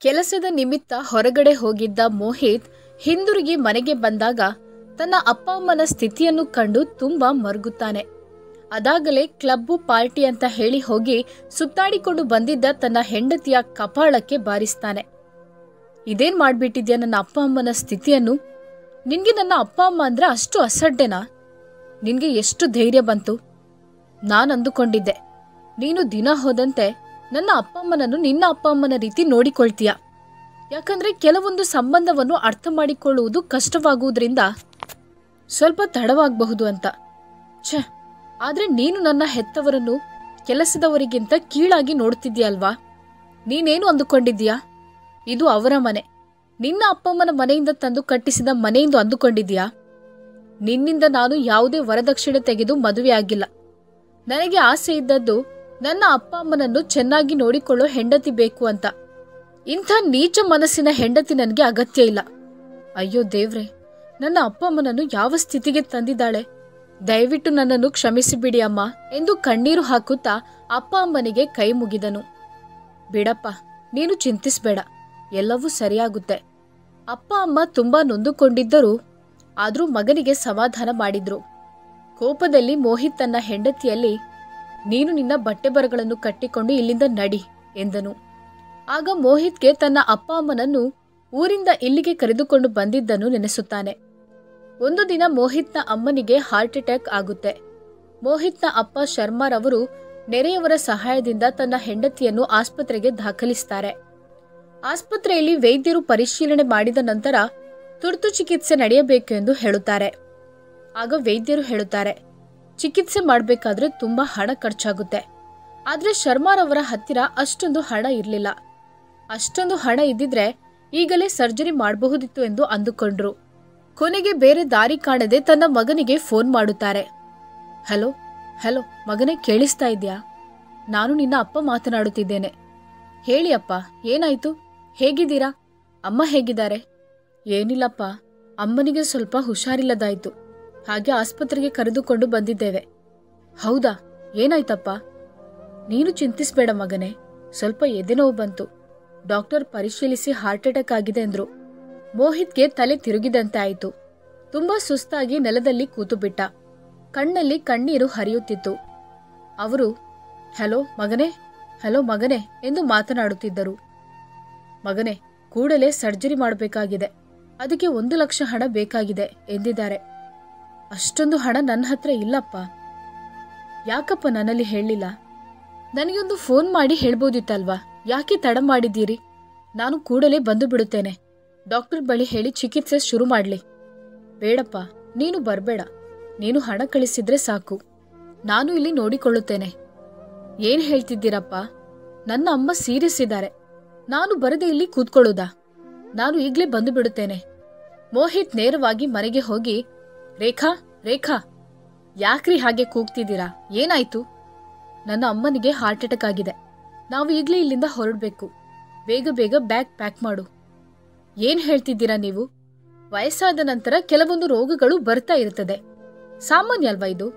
ಕೆಲಸದ ನಿಮಿತ್ತ ಹೊರಗಡೆ ಹೋಗಿದ್ದ ಮೋಹಿತ್ ಹಿಂದಿರುಗಿ ಮನೆಗೆ ಬಂದಾಗ ತನ್ನ ಅಪ್ಪ ಅಮ್ಮನ ಸ್ಥಿತಿಯನ್ನು ಕಂಡು ತುಂಬಾ ಮರುಗುತ್ತಾನೆ. ಅದಾಗಲೇ ಕ್ಲಬ್ಬು ಪಾರ್ಟಿ ಅಂತ ಹೇಳಿ ಹೋಗಿ ಸುತ್ತಾಡಿಕೊಂಡು ಬಂದಿದ್ದ ತನ್ನ ಹೆಂಡತಿಯ ಕಪಾಳಕ್ಕೆ ಬಾರಿಸ್ತಾನೆ. ಇದೇನ್ ಮಾಡ್ಬಿಟ್ಟಿದ್ಯಾ ನನ್ನ ಅಪ್ಪ ಅಮ್ಮನ ಸ್ಥಿತಿಯನ್ನು? ನಿನ್ಗೆ ನನ್ನ ಅಪ್ಪ ಅಮ್ಮ ಅಂದ್ರೆ ಅಷ್ಟು ಅಸಡ್ಡೆನಾ? ನಿನ್ಗೆ ಎಷ್ಟು ಧೈರ್ಯ ಬಂತು? ನಾನು ಅಂದುಕೊಂಡಿದ್ದೆ. ನೀನು ದಿನ ಹೋದಂತೆ ನನ್ನ ಅಪ್ಪ ಅಮ್ಮನನ್ನು ನಿನ್ನ ಅಪ್ಪ ಅಮ್ಮನ ರೀತಿ ನೋಡಿಕೊಳ್ತೀಯ. ಯಾಕಂದ್ರೆ ಕೆಲವೊಂದು ಸಂಬಂಧವನ್ನು ಅರ್ಥ ಮಾಡಿಕೊಳ್ಳುವುದು ಕಷ್ಟವಾಗುವುದರಿಂದ ಸ್ವಲ್ಪ ತಡವಾಗಬಹುದು ಅಂತ. ಛೆ, ಆದ್ರೆ ನೀನು ನನ್ನ ಹೆತ್ತವರನ್ನು ಕೆಲಸದವರಿಗಿಂತ ಕೀಳಾಗಿ ನೋಡ್ತಿದ್ಯಲ್ವಾ ನೀನೇನು ಅಂದುಕೊಂಡಿದ್ದೀಯಾ? ಇದು ಅವರ ಮನೆ. ನಿನ್ನ ಅಪ್ಪಮ್ಮನ ಮನೆಯಿಂದ ತಂದು ಕಟ್ಟಿಸಿದ ಮನೆಯಿಂದ ಅಂದುಕೊಂಡಿದ್ಯಾ ನಿನ್ನಿಂದ ನಾನು ಯಾವುದೇ ವರದಕ್ಷಿಣೆ ತೆಗೆದು ಮದುವೆ ಆಗಿಲ್ಲ ನನಗೆ ಆಸೆ ಇದ್ದದ್ದು ನನ್ನ ಅಪ್ಪ ಅಮ್ಮನನ್ನು ಚೆನ್ನಾಗಿ ನೋಡಿಕೊಳ್ಳೋ ಹೆಂಡತಿ ಬೇಕು ಅಂತ. ಇಂಥ ನೀಚ ಮನಸ್ಸಿನ ಹೆಂಡತಿ ನನಗೆ ಅಗತ್ಯ ಇಲ್ಲ. ಅಯ್ಯೋ ದೇವ್ರೆ, ನನ್ನ ಅಪ್ಪ ಅಮ್ಮನನ್ನು ಯಾವ ಸ್ಥಿತಿಗೆ ತಂದಿದ್ದಾಳೆ? ದಯವಿಟ್ಟು ನನ್ನನ್ನು ಕ್ಷಮಿಸಿಬಿಡಿ ಅಮ್ಮ ಎಂದು ಕಣ್ಣೀರು ಹಾಕುತ್ತಾ ಅಪ್ಪ ಅಮ್ಮನಿಗೆ ಕೈ ಮುಗಿದನು. ಬಿಡಪ್ಪ, ನೀನು ಚಿಂತಿಸ್ಬೇಡ, ಎಲ್ಲವೂ ಸರಿಯಾಗುತ್ತೆ. ಅಪ್ಪ ಅಮ್ಮ ತುಂಬಾ ನೊಂದುಕೊಂಡಿದ್ದರೂ ಆದರೂ ಮಗನಿಗೆ ಸಮಾಧಾನ ಮಾಡಿದ್ರು. ಕೋಪದಲ್ಲಿ ಮೋಹಿತ್ ತನ್ನ ಹೆಂಡತಿಯಲ್ಲಿ ನೀನು ನಿನ್ನ ಬಟ್ಟೆ ಬರಗಳನ್ನು ಕಟ್ಟಿಕೊಂಡು ಇಲ್ಲಿಂದ ನಡಿ ಎಂದನು. ಆಗ ಮೋಹಿತ್ಗೆ ತನ್ನ ಅಪ್ಪ ಅಮ್ಮನನ್ನು ಊರಿಂದ ಇಲ್ಲಿಗೆ ಕರೆದುಕೊಂಡು ಬಂದಿದ್ದನ್ನು ನೆನೆಸುತ್ತಾನೆ. ಒಂದು ದಿನ ಮೋಹಿತ್ನ ಅಮ್ಮನಿಗೆ ಹಾರ್ಟ್ ಅಟ್ಯಾಕ್ ಆಗುತ್ತೆ. ಮೋಹಿತ್ನ ಅಪ್ಪ ಶರ್ಮಾರವರು ನೆರೆಯವರ ಸಹಾಯದಿಂದ ತನ್ನ ಹೆಂಡತಿಯನ್ನು ಆಸ್ಪತ್ರೆಗೆ ದಾಖಲಿಸ್ತಾರೆ. ಆಸ್ಪತ್ರೆಯಲ್ಲಿ ವೈದ್ಯರು ಪರಿಶೀಲನೆ ಮಾಡಿದ ನಂತರ ತುರ್ತು ಚಿಕಿತ್ಸೆ ನಡೆಯಬೇಕು ಎಂದು ಹೇಳುತ್ತಾರೆ. ಆಗ ವೈದ್ಯರು ಹೇಳುತ್ತಾರೆ ಚಿಕಿತ್ಸೆ ಮಾಡಬೇಕಾದ್ರೆ ತುಂಬಾ ಹಣ ಖರ್ಚಾಗುತ್ತೆ. ಆದ್ರೆ ಶರ್ಮಾರವರ ಹತ್ತಿರ ಅಷ್ಟೊಂದು ಹಣ ಇರಲಿಲ್ಲ. ಅಷ್ಟೊಂದು ಹಣ ಇದ್ದಿದ್ರೆ ಈಗಲೇ ಸರ್ಜರಿ ಮಾಡಬಹುದಿತ್ತು ಎಂದು ಅಂದುಕೊಂಡ್ರು. ಕೊನೆಗೆ ಬೇರೆ ದಾರಿ ಕಾಣದೆ ತನ್ನ ಮಗನಿಗೆ ಫೋನ್ ಮಾಡುತ್ತಾರೆ. ಹಲೋ ಹಲೋ, ಮಗನೇ ಕೇಳಿಸ್ತಾ ಇದ್ಯಾ? ನಾನು ನಿನ್ನ ಅಪ್ಪ ಮಾತನಾಡುತ್ತಿದ್ದೇನೆ. ಹೇಳಿ ಅಪ್ಪ, ಏನಾಯ್ತು? ಹೇಗಿದ್ದೀರಾ? ಅಮ್ಮ ಹೇಗಿದ್ದಾರೆ? ಏನಿಲ್ಲಪ್ಪ, ಅಮ್ಮನಿಗೆ ಸ್ವಲ್ಪ ಹುಷಾರಿಲ್ಲದಾಯ್ತು. ಹಾಗೆ ಆಸ್ಪತ್ರೆಗೆ ಕರೆದುಕೊಂಡು ಬಂದಿದ್ದೇವೆ. ಹೌದಾ? ಏನಾಯ್ತಪ್ಪ? ನೀನು ಚಿಂತಿಸ್ಬೇಡ ಮಗನೇ. ಸ್ವಲ್ಪ ಎದೆನೋವು ಬಂತು. ಡಾಕ್ಟರ್ ಪರಿಶೀಲಿಸಿ ಹಾರ್ಟ್ ಅಟ್ಯಾಕ್ ಆಗಿದೆ ಅಂದ್ರು. ಮೋಹಿತ್ಗೆ ತಲೆ ತಿರುಗಿದಂತೆ ಆಯಿತು. ತುಂಬಾ ಸುಸ್ತಾಗಿ ನೆಲದಲ್ಲಿ ಕೂತುಬಿಟ್ಟ. ಕಣ್ಣಲ್ಲಿ ಕಣ್ಣೀರು ಹರಿಯುತ್ತಿತ್ತು. ಅವರು, ಹಲೋ ಮಗನೇ ಹಲೋ ಮಗನೇ ಎಂದು ಮಾತನಾಡುತ್ತಿದ್ದರು. ಮಗನೇ, ಕೂಡಲೇ ಸರ್ಜರಿ ಮಾಡಬೇಕಾಗಿದೆ. ಅದಕ್ಕೆ ಒಂದು ಲಕ್ಷ ಹಣ ಬೇಕಾಗಿದೆ ಎಂದಿದ್ದಾರೆ. ಅಷ್ಟೊಂದು ಹಣ ನನ್ನ ಹತ್ರ ಇಲ್ಲಪ್ಪ. ಯಾಕಪ್ಪ ನನ್ನಲ್ಲಿ ಹೇಳಲಿಲ್ಲ? ನನಗೊಂದು ಫೋನ್ ಮಾಡಿ ಹೇಳ್ಬೋದಿತ್ತಲ್ವಾ? ಯಾಕೆ ತಡ ಮಾಡಿದ್ದೀರಿ? ನಾನು ಕೂಡಲೇ ಬಂದು ಬಿಡುತ್ತೇನೆ. ಡಾಕ್ಟರ್ ಬಳಿ ಹೇಳಿ ಚಿಕಿತ್ಸೆ ಶುರು ಮಾಡಲಿ. ಬೇಡಪ್ಪ, ನೀನು ಬರಬೇಡ. ನೀನು ಹಣ ಕಳಿಸಿದ್ರೆ ಸಾಕು. ನಾನು ಇಲ್ಲಿ ನೋಡಿಕೊಳ್ಳುತ್ತೇನೆ. ಏನ್ ಹೇಳ್ತಿದ್ದೀರಪ್ಪ? ನನ್ನ ಅಮ್ಮ ಸೀರಿಯಸ್ ಇದ್ದಾರೆ. ನಾನು ಬರದೆ ಇಲ್ಲಿ ಕೂತ್ಕೊಳ್ಳೋದಾ? ನಾನು ಈಗ್ಲೇ ಬಂದು ಬಿಡುತ್ತೇನೆ. ಮೋಹಿತ್ ನೇರವಾಗಿ ಮನೆಗೆ ಹೋಗಿ ರೇಖಾ ರೇಖಾ, ಯಾಕ್ರಿ ಹಾಗೆ ಕೂಗ್ತಿದ್ದೀರಾ? ಏನಾಯ್ತು? ನನ್ನ ಅಮ್ಮನಿಗೆ ಹಾರ್ಟ್ ಅಟ್ಯಾಕ್ ಆಗಿದೆ. ನಾವು ಈಗಲೇ ಇಲ್ಲಿಂದ ಹೊರಡಬೇಕು. ಬೇಗ ಬೇಗ ಬ್ಯಾಗ್ ಪ್ಯಾಕ್ ಮಾಡು. ಏನ್ ಹೇಳ್ತಿದ್ದೀರಾ ನೀವು? ವಯಸ್ಸಾದ ನಂತರ ಕೆಲವೊಂದು ರೋಗಗಳು ಬರ್ತಾ ಇರುತ್ತದೆ. ಸಾಮಾನ್ಯ ಅಲ್ವಾ ಇದು?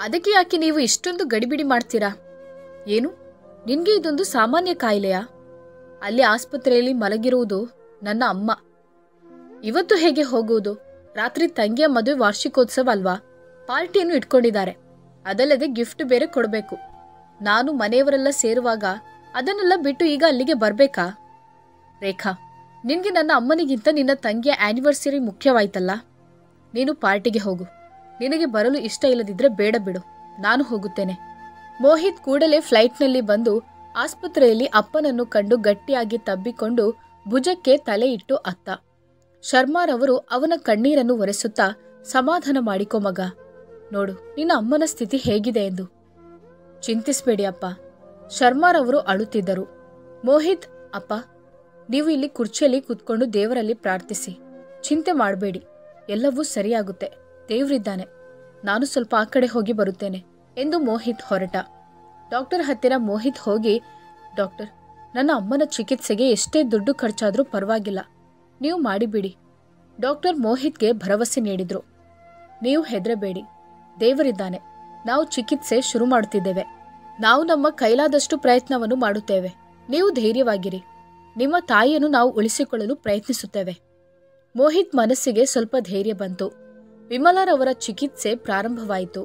ಅದಕ್ಕೆ ಯಾಕೆ ನೀವು ಇಷ್ಟೊಂದು ಗಡಿಬಿಡಿ ಮಾಡ್ತೀರಾ? ಏನು? ನಿನ್ಗೆ ಇದೊಂದು ಸಾಮಾನ್ಯ ಕಾಯಿಲೆಯಾ? ಅಲ್ಲಿ ಆಸ್ಪತ್ರೆಯಲ್ಲಿ ಮಲಗಿರುವುದು ನನ್ನ ಅಮ್ಮ. ಇವತ್ತು ಹೇಗೆ ಹೋಗುವುದು? ರಾತ್ರಿ ತಂಗಿಯ ಮದುವೆ ವಾರ್ಷಿಕೋತ್ಸವ ಅಲ್ವಾ? ಪಾರ್ಟಿಯನ್ನು ಇಟ್ಕೊಂಡಿದ್ದಾರೆ. ಅದಲ್ಲದೆ ಗಿಫ್ಟ್ ಬೇರೆ ಕೊಡಬೇಕು. ನಾನು ಮನೆಯವರೆಲ್ಲ ಸೇರುವಾಗ ಅದನ್ನೆಲ್ಲ ಬಿಟ್ಟು ಈಗ ಅಲ್ಲಿಗೆ ಬರಬೇಕಾ? ರೇಖಾ, ನಿನಗೆ ನನ್ನ ಅಮ್ಮನಿಗಿಂತ ನಿನ್ನ ತಂಗಿಯ ಆನಿವರ್ಸರಿ ಮುಖ್ಯವಾಯ್ತಲ್ಲ? ನೀನು ಪಾರ್ಟಿಗೆ ಹೋಗು. ನಿನಗೆ ಬರಲು ಇಷ್ಟ ಇಲ್ಲದಿದ್ರೆ ಬೇಡ ಬಿಡು. ನಾನು ಹೋಗುತ್ತೇನೆ. ಮೋಹಿತ್ ಕೂಡಲೇ ಫ್ಲೈಟ್ನಲ್ಲಿ ಬಂದು ಆಸ್ಪತ್ರೆಯಲ್ಲಿ ಅಪ್ಪನನ್ನು ಕಂಡು ಗಟ್ಟಿಯಾಗಿ ತಬ್ಬಿಕೊಂಡು ಭುಜಕ್ಕೆ ತಲೆ ಇಟ್ಟು ಅತ್ತ. ಶರ್ಮಾರವರು ಅವನ ಕಣ್ಣೀರನ್ನು ಒರೆಸುತ್ತಾ, ಸಮಾಧಾನ ಮಾಡಿಕೊ ಮಗ. ನೋಡು, ನಿನ್ನ ಅಮ್ಮನ ಸ್ಥಿತಿ ಹೇಗಿದೆ ಎಂದು. ಚಿಂತಿಸ್ಬೇಡಿ ಅಪ್ಪ. ಶರ್ಮಾರವರು ಅಳುತ್ತಿದ್ದರು. ಮೋಹಿತ್, ಅಪ್ಪ, ನೀವು ಇಲ್ಲಿ ಕುರ್ಚಿಯಲ್ಲಿ ಕೂತ್ಕೊಂಡು ದೇವರಲ್ಲಿ ಪ್ರಾರ್ಥಿಸಿ. ಚಿಂತೆ ಮಾಡಬೇಡಿ. ಎಲ್ಲವೂ ಸರಿಯಾಗುತ್ತೆ. ದೇವ್ರಿದ್ದಾನೆ. ನಾನು ಸ್ವಲ್ಪ ಆ ಕಡೆ ಹೋಗಿ ಬರುತ್ತೇನೆ, ಎಂದು ಮೋಹಿತ್ ಹೊರಟ. ಡಾಕ್ಟರ್ ಹತ್ತಿರ ಮೋಹಿತ್ ಹೋಗಿ, ಡಾಕ್ಟರ್, ನನ್ನ ಅಮ್ಮನ ಚಿಕಿತ್ಸೆಗೆ ಎಷ್ಟೇ ದುಡ್ಡು ಖರ್ಚಾದರೂ ಪರವಾಗಿಲ್ಲ. ನೀವು ಮಾಡಿಬಿಡಿ. ಡಾಕ್ಟರ್ ಮೋಹಿತ್ಗೆ ಭರವಸೆ ನೀಡಿದ್ರು. ನೀವು ಹೆದರಬೇಡಿ. ದೇವರಿದ್ದಾನೆ. ನಾವು ಚಿಕಿತ್ಸೆ ಶುರು ಮಾಡುತ್ತಿದ್ದೇವೆ. ನಾವು ನಮ್ಮ ಕೈಲಾದಷ್ಟು ಪ್ರಯತ್ನವನ್ನು ಮಾಡುತ್ತೇವೆ. ನೀವು ಧೈರ್ಯವಾಗಿರಿ. ನಿಮ್ಮ ತಾಯಿಯನ್ನು ನಾವು ಉಳಿಸಿಕೊಳ್ಳಲು ಪ್ರಯತ್ನಿಸುತ್ತೇವೆ. ಮೋಹಿತ್ ಮನಸ್ಸಿಗೆ ಸ್ವಲ್ಪ ಧೈರ್ಯ ಬಂತು. ವಿಮಲಾರವರ ಚಿಕಿತ್ಸೆ ಪ್ರಾರಂಭವಾಯಿತು.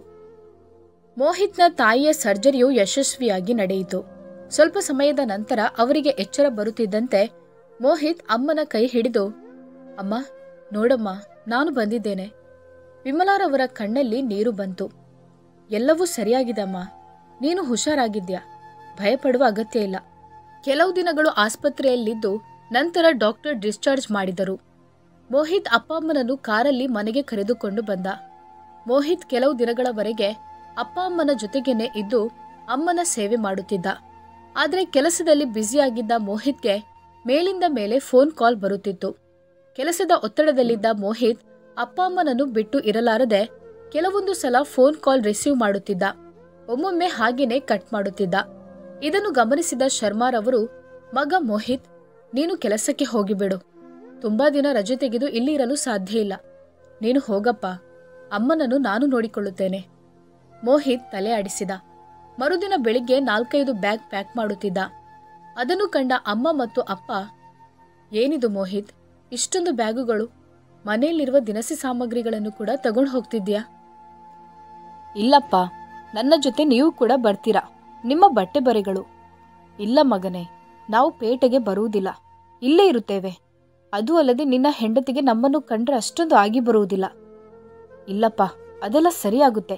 ಮೋಹಿತ್ನ ತಾಯಿಯ ಸರ್ಜರಿಯು ಯಶಸ್ವಿಯಾಗಿ ನಡೆಯಿತು. ಸ್ವಲ್ಪ ಸಮಯದ ನಂತರ ಅವರಿಗೆ ಎಚ್ಚರ ಬರುತ್ತಿದ್ದಂತೆ ಮೋಹಿತ್ ಅಮ್ಮನ ಕೈ ಹಿಡಿದು, ಅಮ್ಮ, ನೋಡಮ್ಮ, ನಾನು ಬಂದಿದ್ದೇನೆ. ವಿಮಲಾರವರ ಕಣ್ಣಲ್ಲಿ ನೀರು ಬಂತು. ಎಲ್ಲವೂ ಸರಿಯಾಗಿದೆಮ್ಮ ನೀನು ಹುಷಾರಾಗಿದ್ಯಾ? ಭಯಪಡುವ ಅಗತ್ಯ ಇಲ್ಲ. ಕೆಲವು ದಿನಗಳು ಆಸ್ಪತ್ರೆಯಲ್ಲಿದ್ದು ನಂತರ ಡಾಕ್ಟರ್ ಡಿಸ್ಚಾರ್ಜ್ ಮಾಡಿದರು. ಮೋಹಿತ್ ಅಪ್ಪ ಅಮ್ಮನನ್ನು ಕಾರಲ್ಲಿ ಮನೆಗೆ ಕರೆದುಕೊಂಡು ಬಂದ. ಮೋಹಿತ್ ಕೆಲವು ದಿನಗಳವರೆಗೆ ಅಪ್ಪ ಅಮ್ಮನ ಜೊತೆಗೇನೆ ಇದ್ದು ಅಮ್ಮನ ಸೇವೆ ಮಾಡುತ್ತಿದ್ದ. ಆದರೆ ಕೆಲಸದಲ್ಲಿ ಬ್ಯುಸಿಯಾಗಿದ್ದ ಮೋಹಿತ್ಗೆ ಮೇಲಿಂದ ಮೇಲೆ ಫೋನ್ ಕಾಲ್ ಬರುತ್ತಿತ್ತು. ಕೆಲಸದ ಒತ್ತಡದಲ್ಲಿದ್ದ ಮೋಹಿತ್ ಅಪ್ಪ ಅಮ್ಮನನ್ನು ಬಿಟ್ಟು ಇರಲಾರದೆ ಕೆಲವೊಂದು ಸಲ ಫೋನ್ ಕಾಲ್ ರಿಸೀವ್ ಮಾಡುತ್ತಿದ್ದ. ಒಮ್ಮೊಮ್ಮೆ ಹಾಗೇನೆ ಕಟ್ ಮಾಡುತ್ತಿದ್ದ. ಇದನ್ನು ಗಮನಿಸಿದ ಶರ್ಮಾರವರು ಮಗ ಮೋಹಿತ್, ನೀನು ಕೆಲಸಕ್ಕೆ ಹೋಗಿಬಿಡು. ತುಂಬಾ ದಿನ ರಜೆ ತೆಗೆದು ಇಲ್ಲಿ ಇರಲು ಸಾಧ್ಯ ಇಲ್ಲ. ನೀನು ಹೋಗಪ್ಪ. ಅಮ್ಮನನ್ನು ನಾನು ನೋಡಿಕೊಳ್ಳುತ್ತೇನೆ. ಮೋಹಿತ್ ತಲೆ ಆಡಿಸಿದ. ಮರುದಿನ ಬೆಳಿಗ್ಗೆ ನಾಲ್ಕೈದು ಬ್ಯಾಗ್ ಪ್ಯಾಕ್ ಮಾಡುತ್ತಿದ್ದ. ಅದನ್ನು ಕಂಡ ಅಮ್ಮ ಮತ್ತು ಅಪ್ಪ, ಏನಿದು ಮೋಹಿತ್? ಇಷ್ಟೊಂದು ಬ್ಯಾಗುಗಳು, ಮನೆಯಲ್ಲಿರುವ ದಿನಸಿ ಸಾಮಗ್ರಿಗಳನ್ನು ಕೂಡ ತಗೊಂಡು ಹೋಗ್ತಿದ್ಯಾ? ಇಲ್ಲಪ್ಪ, ನನ್ನ ಜೊತೆ ನೀವು ಕೂಡ ಬರ್ತೀರಾ? ನಿಮ್ಮ ಬಟ್ಟೆ ಬರೆಗಳು. ಇಲ್ಲ ಮಗನೇ, ನಾವು ಪೇಟೆಗೆ ಬರುವುದಿಲ್ಲ. ಇಲ್ಲೇ ಇರುತ್ತೇವೆ. ಅದು ಅಲ್ಲದೆ ನಿನ್ನ ಹೆಂಡತಿಗೆ ನಮ್ಮನ್ನು ಕಂಡ್ರೆ ಅಷ್ಟೊಂದು ಆಗಿ ಬರುವುದಿಲ್ಲ. ಇಲ್ಲಪ್ಪ, ಅದೆಲ್ಲ ಸರಿಯಾಗುತ್ತೆ.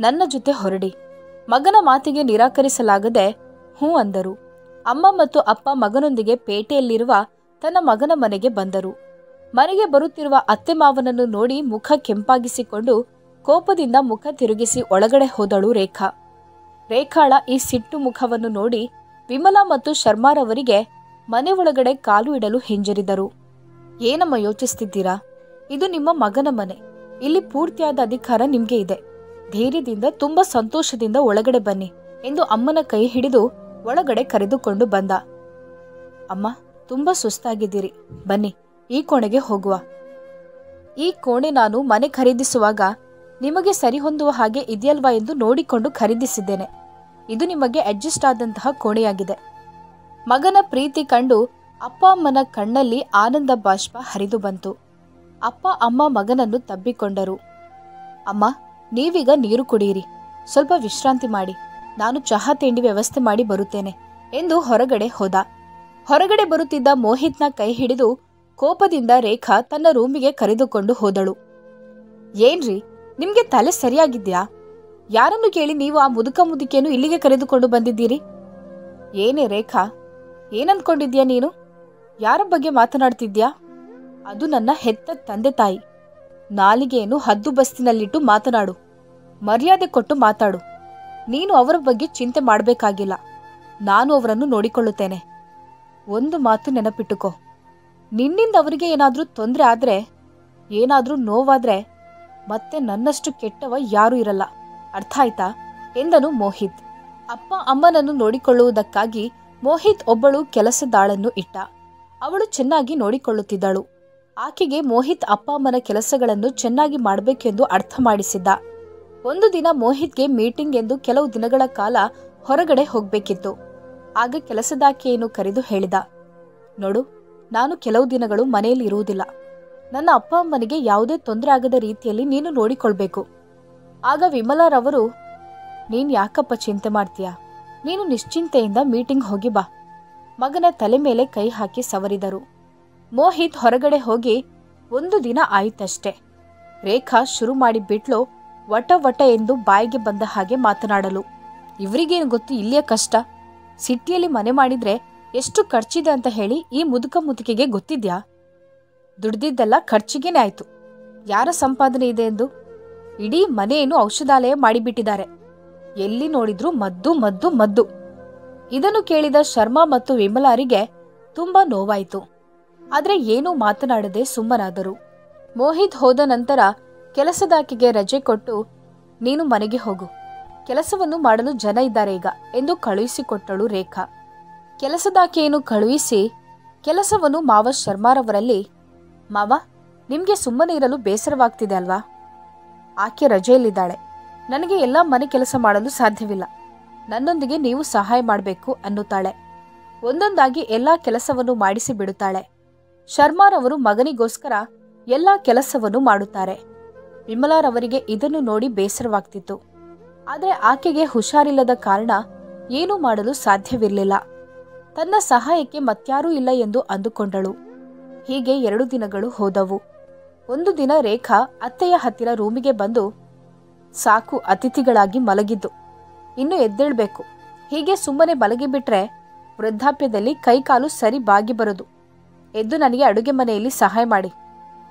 ನನ್ನ ಜೊತೆ ಹೊರಡಿ. ಮಗನ ಮಾತಿಗೆ ನಿರಾಕರಿಸಲಾಗದೆ ಹ್ಞೂ ಅಂದರು. ಅಮ್ಮ ಮತ್ತು ಅಪ್ಪ ಮಗನೊಂದಿಗೆ ಪೇಟೆಯಲ್ಲಿರುವ ತನ್ನ ಮಗನ ಮನೆಗೆ ಬಂದರು. ಮನೆಗೆ ಬರುತ್ತಿರುವ ಅತ್ತೆ ಮಾವನನ್ನು ನೋಡಿ ಮುಖ ಕೆಂಪಾಗಿಸಿಕೊಂಡು ಕೋಪದಿಂದ ಮುಖ ತಿರುಗಿಸಿ ಒಳಗಡೆ ಹೋದಳು ರೇಖಾ. ರೇಖಾಳ ಈ ಸಿಟ್ಟು ಮುಖವನ್ನು ನೋಡಿ ವಿಮಲಾ ಮತ್ತು ಶರ್ಮಾರವರಿಗೆ ಮನೆ ಒಳಗಡೆ ಕಾಲು ಇಡಲು ಹಿಂಜರಿದರು. ಏನಮ್ಮ ಯೋಚಿಸ್ತಿದ್ದೀರಾ? ಇದು ನಿಮ್ಮ ಮಗನ ಮನೆ. ಇಲ್ಲಿ ಪೂರ್ತಿಯಾದ ಅಧಿಕಾರ ನಿಮಗೆ ಇದೆ. ಧೈರ್ಯದಿಂದ, ತುಂಬಾ ಸಂತೋಷದಿಂದ ಒಳಗಡೆ ಬನ್ನಿ ಎಂದು ಅಮ್ಮನ ಕೈ ಹಿಡಿದು ಒಳಗಡೆ ಕರೆದುಕೊಂಡು ಬಂದ. ಅಮ್ಮ, ತುಂಬಾ ಸುಸ್ತಾಗಿದ್ದೀರಿ. ಬನ್ನಿ, ಈ ಕೋಣೆಗೆ ಹೋಗುವ. ಈ ಕೋಣೆ ನಾನು ಮನೆ ಖರೀದಿಸುವಾಗ ನಿಮಗೆ ಸರಿಹೊಂದುವ ಹಾಗೆ ಇದೆಯಲ್ವಾ ಎಂದು ನೋಡಿಕೊಂಡು ಖರೀದಿಸಿದ್ದೇನೆ. ಇದು ನಿಮಗೆ ಅಡ್ಜಸ್ಟ್ ಆದಂತಹ ಕೋಣೆಯಾಗಿದೆ. ಮಗನ ಪ್ರೀತಿ ಕಂಡು ಅಪ್ಪ ಅಮ್ಮನ ಕಣ್ಣಲ್ಲಿ ಆನಂದ ಬಾಷ್ಪ ಹರಿದು ಬಂತು. ಅಪ್ಪ, ಅಮ್ಮ ಮಗನನ್ನು ತಬ್ಬಿಕೊಂಡರು. ಅಮ್ಮ, ನೀವೀಗ ನೀರು ಕುಡಿಯಿರಿ. ಸ್ವಲ್ಪ ವಿಶ್ರಾಂತಿ ಮಾಡಿ. ನಾನು ಚಹಾ ತಿಂಡಿ ವ್ಯವಸ್ಥೆ ಮಾಡಿ ಬರುತ್ತೇನೆ ಎಂದು ಹೊರಗಡೆ ಹೋದ. ಹೊರಗಡೆ ಬರುತ್ತಿದ್ದ ಮೋಹಿತ್ನ ಕೈ ಹಿಡಿದು ಕೋಪದಿಂದ ರೇಖಾ ತನ್ನ ರೂಮಿಗೆ ಕರೆದುಕೊಂಡು ಹೋದಳು. ಏನ್ರಿ, ನಿಮ್ಗೆ ತಲೆ ಸರಿಯಾಗಿದ್ಯಾ? ಯಾರನ್ನು ಕೇಳಿ ನೀವು ಆ ಮುದುಕ ಮುದುಕಿಯನ್ನು ಇಲ್ಲಿಗೆ ಕರೆದುಕೊಂಡು ಬಂದಿದ್ದೀರಿ? ಏನೇ ರೇಖಾ, ಏನನ್ಕೊಂಡಿದ್ಯಾ ನೀನು? ಯಾರ ಬಗ್ಗೆ ಮಾತನಾಡ್ತಿದ್ಯಾ? ಅದು ನನ್ನ ಹೆತ್ತ ತಂದೆ ತಾಯಿ. ನಾಲಿಗೆಯನ್ನು ಹದ್ದು ಬಸ್ತಿನಲ್ಲಿಟ್ಟು ಮಾತನಾಡು. ಮರ್ಯಾದೆ ಕೊಟ್ಟು ಮಾತಾಡು. ನೀನು ಅವರ ಬಗ್ಗೆ ಚಿಂತೆ ಮಾಡಬೇಕಾಗಿಲ್ಲ. ನಾನು ಅವರನ್ನು ನೋಡಿಕೊಳ್ಳುತ್ತೇನೆ. ಒಂದು ಮಾತು ನೆನಪಿಟ್ಟುಕೋ. ನಿನ್ನಿಂದ ಅವರಿಗೆ ಏನಾದರೂ ತೊಂದರೆ ಆದರೆ, ಏನಾದರೂ ನೋವಾದರೆ, ಮತ್ತೆ ನನ್ನಷ್ಟು ಕೆಟ್ಟವ ಯಾರೂ ಇರಲ್ಲ. ಅರ್ಥ ಆಯ್ತಾ? ಎಂದನು ಮೋಹಿತ್. ಅಪ್ಪ ಅಮ್ಮನನ್ನು ನೋಡಿಕೊಳ್ಳುವುದಕ್ಕಾಗಿ ಮೋಹಿತ್ ಒಬ್ಬಳು ಕೆಲಸದಾಳನ್ನು ಇಟ್ಟ. ಅವಳು ಚೆನ್ನಾಗಿ ನೋಡಿಕೊಳ್ಳುತ್ತಿದ್ದಳು. ಆಕೆಗೆ ಮೋಹಿತ್ ಅಪ್ಪ ಅಮ್ಮನ ಕೆಲಸಗಳನ್ನು ಚೆನ್ನಾಗಿ ಮಾಡಬೇಕೆಂದು ಅರ್ಥ ಮಾಡಿಸಿದ್ದ. ಒಂದು ದಿನ ಮೋಹಿತ್ಗೆ ಮೀಟಿಂಗ್ ಎಂದು ಕೆಲವು ದಿನಗಳ ಕಾಲ ಹೊರಗಡೆ ಹೋಗ್ಬೇಕಿತ್ತು. ಆಗ ಕೆಲಸದಾಕೆಯನ್ನು ಕರೆದು ಹೇಳಿದ, ನೋಡು, ನಾನು ಕೆಲವು ದಿನಗಳು ಮನೆಯಲ್ಲಿ ಇರುವುದಿಲ್ಲ. ನನ್ನ ಅಪ್ಪ ಅಮ್ಮನಿಗೆ ಯಾವುದೇ ತೊಂದರೆ ಆಗದ ರೀತಿಯಲ್ಲಿ ನೀನು ನೋಡಿಕೊಳ್ಬೇಕು. ಆಗ ವಿಮಲಾರವರು ನೀನ್ ಯಾಕಪ್ಪ ಚಿಂತೆ ಮಾಡ್ತೀಯ? ನೀನು ನಿಶ್ಚಿಂತೆಯಿಂದ ಮೀಟಿಂಗ್ ಹೋಗಿ ಬಾ. ಮಗನ ತಲೆ ಮೇಲೆ ಕೈ ಹಾಕಿ ಸವರಿದರು. ಮೋಹಿತ್ ಹೊರಗಡೆ ಹೋಗಿ, ಒಂದು ದಿನ ಆಯಿತಷ್ಟೆ. ರೇಖಾ ಶುರು ಮಾಡಿ ಬಿಟ್ಲು ವಟ ವಟ ಎಂದು ಬಾಯಿಗೆ ಬಂದ ಹಾಗೆ ಮಾತನಾಡಲು. ಇವರಿಗೇನು ಗೊತ್ತು, ಇಲ್ಲಿಯ ಕಷ್ಟ? ಸಿಟಿಯಲ್ಲಿ ಮನೆ ಮಾಡಿದ್ರೆ ಎಷ್ಟು ಖರ್ಚಿದೆ ಅಂತ ಹೇಳಿ ಈ ಮುದುಕ ಮುದುಕಿಗೆ ಗೊತ್ತಿದ್ಯಾ? ದುಡ್ದಿದ್ದೆಲ್ಲ ಖರ್ಚಿಗೇನೆ ಆಯ್ತು. ಯಾರ ಸಂಪಾದನೆ ಇದೆ ಎಂದು? ಇಡೀ ಮನೆಯನ್ನು ಔಷಧಾಲಯ ಮಾಡಿಬಿಟ್ಟಿದ್ದಾರೆ. ಎಲ್ಲಿ ನೋಡಿದ್ರು ಮದ್ದು ಮದ್ದು ಮದ್ದು. ಇದನ್ನು ಕೇಳಿದ ಶರ್ಮಾ ಮತ್ತು ವಿಮಲಾರಿಗೆ ತುಂಬಾ ನೋವಾಯಿತು. ಆದರೆ ಏನೂ ಮಾತನಾಡದೆ ಸುಮ್ಮನಾದರು. ಮೋಹಿತ್ ಹೋದ ನಂತರ ಕೆಲಸದಾಕೆಗೆ ರಜೆ ಕೊಟ್ಟು ನೀನು ಮನೆಗೆ ಹೋಗು. ಕೆಲಸವನ್ನು ಮಾಡಲು ಜನ ಇದ್ದಾರೆ ಈಗ ಎಂದು ಕಳುಹಿಸಿಕೊಟ್ಟಳು ರೇಖಾ. ಕೆಲಸದಾಕೆಯನ್ನು ಕಳುಹಿಸಿ ಕೆಲಸವನ್ನು ಮಾವ ಶರ್ಮಾರವರಲ್ಲಿ, ಮಾವ, ನಿಮಗೆ ಸುಮ್ಮನೆ ಇರಲು ಬೇಸರವಾಗ್ತಿದೆ ಅಲ್ವಾ? ಆಕೆ ರಜೆಯಲ್ಲಿದ್ದಾಳೆ. ನನಗೆ ಎಲ್ಲ ಮನೆ ಕೆಲಸ ಮಾಡಲು ಸಾಧ್ಯವಿಲ್ಲ. ನನ್ನೊಂದಿಗೆ ನೀವು ಸಹಾಯ ಮಾಡಬೇಕು, ಅನ್ನುತ್ತಾಳೆ. ಒಂದೊಂದಾಗಿ ಎಲ್ಲ ಕೆಲಸವನ್ನು ಮಾಡಿಸಿ ಬಿಡುತ್ತಾಳೆ. ಶರ್ಮಾರವರು ಮಗನಿಗೋಸ್ಕರ ಎಲ್ಲ ಕೆಲಸವನ್ನು ಮಾಡುತ್ತಾರೆ. ವಿಮಲಾರವರಿಗೆ ಇದನ್ನು ನೋಡಿ ಬೇಸರವಾಗ್ತಿತ್ತು. ಆದರೆ ಆಕೆಗೆ ಹುಷಾರಿಲ್ಲದ ಕಾರಣ ಏನೂ ಮಾಡಲು ಸಾಧ್ಯವಿರಲಿಲ್ಲ. ತನ್ನ ಸಹಾಯಕ್ಕೆ ಮತ್ಯಾರೂ ಇಲ್ಲ ಎಂದು ಅಂದುಕೊಂಡಳು. ಹೀಗೆ ಎರಡು ದಿನಗಳು ಹೋದವು. ಒಂದು ದಿನ ರೇಖಾ ಅತ್ತೆಯ ಹತ್ತಿರ ರೂಮಿಗೆ ಬಂದು ಸಾಕು ಅತಿಥಿಗಳಾಗಿ ಮಲಗಿದ್ದು, ಇನ್ನು ಎದ್ದೇಳಬೇಕು. ಹೀಗೆ ಸುಮ್ಮನೆ ಮಲಗಿಬಿಟ್ರೆ ವೃದ್ಧಾಪ್ಯದಲ್ಲಿ ಕೈಕಾಲು ಸರಿ ಬಾಗಿ ಬರದು. ಎದ್ದು ನನಗೆ ಅಡುಗೆ ಮನೆಯಲ್ಲಿ ಸಹಾಯ ಮಾಡಿ.